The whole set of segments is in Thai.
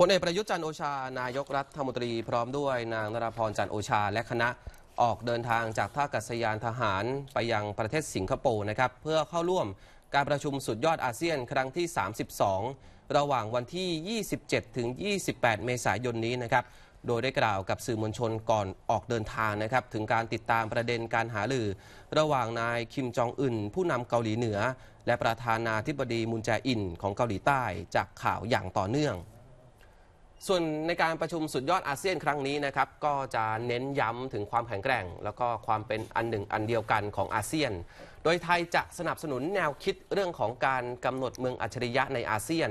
พลเอกประยุทธ์จันโอชานายกรัฐมนตรีพร้อมด้วยนางนราพรจันโอชาและคณะออกเดินทางจากท่ากัศยานทหารไปยังประเทศสิงคโปร์นะครับเพื่อเข้าร่วมการประชุมสุดยอดอาเซียนครั้งที่ 32 ระหว่างวันที่ 27 ถึง 28 เมษายนนี้นะครับโดยได้กล่าวกับสื่อมวลชนก่อนออกเดินทางนะครับถึงการติดตามประเด็นการหารือ ระหว่างนายคิมจองอึนผู้นำเกาหลีเหนือ และประธานาธิบดีมุนแจอินของเกาหลีใต้จากข่าวอย่างต่อเนื่อง ส่วนในการประชุมสุดยอดอาเซียนครั้งนี้นะครับก็จะเน้นย้ำถึงความแข็งแกร่ง แล้วก็ความเป็นอันหนึ่งอันเดียวกันของอาเซียน โดยไทยจะสนับสนุนแนวคิดเรื่องของการกำหนดเมืองอัจฉริยะในอาเซียน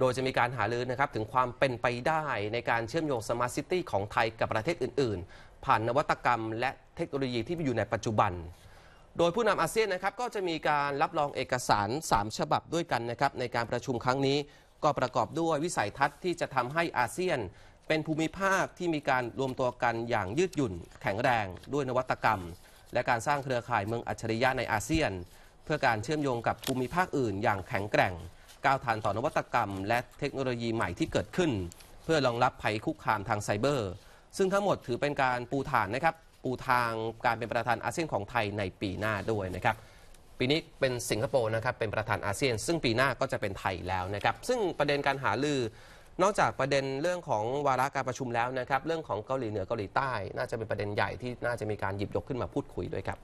โดยจะมีการหารือนะครับถึงความเป็นไปได้ในการเชื่อมโยง smart city ของไทยกับประเทศอื่น ๆ ผ่านนวัตกรรม และเทคโนโลยีที่มีอยู่ในปัจจุบันโดยผู้นำอาเซียนนะครับก็จะมีการรับรองเอกสาร 3 ฉบับด้วยกันนะครับในการประชุมครั้งนี้ ก็ประกอบด้วยวิสัยทัศน์ที่จะทำให้อาเซียน เป็นภูมิภาคที่มีการรวมตัวกันอย่างยืดหยุ่น แข็งแรงด้วยนวัตกรรม และการสร้างเครือข่ายเมืองอัจฉริยะในอาเซียน เพื่อการเชื่อมโยงกับภูมิภาคอื่น อย่างแข็งแกร่ง ก้าวทันต่อนวัตกรรม และเทคโนโลยีใหม่ที่เกิดขึ้น เพื่อรองรับภัยคุกคามทางไซเบอร์ ซึ่งทั้งหมดถือเป็นการปูฐานนะครับปูทางการเป็นประธานอาเซียนของไทยในปีหน้าด้วยนะครับ ปีนี้เป็นสิงคโปร์นะครับเป็นประธานอาเซียน ซึ่งปีหน้าก็จะเป็นไทยแล้วนะครับซึ่งประเด็นการหาลือนอกจากประเด็นเรื่องของวาระการประชุมแล้วนะครับเรื่องของเกาหลีเหนือเกาหลีใต้ น่าจะเป็นประเด็นใหญ่ที่น่าจะมีการหยิบยกขึ้นมาพูดคุยด้วยครับ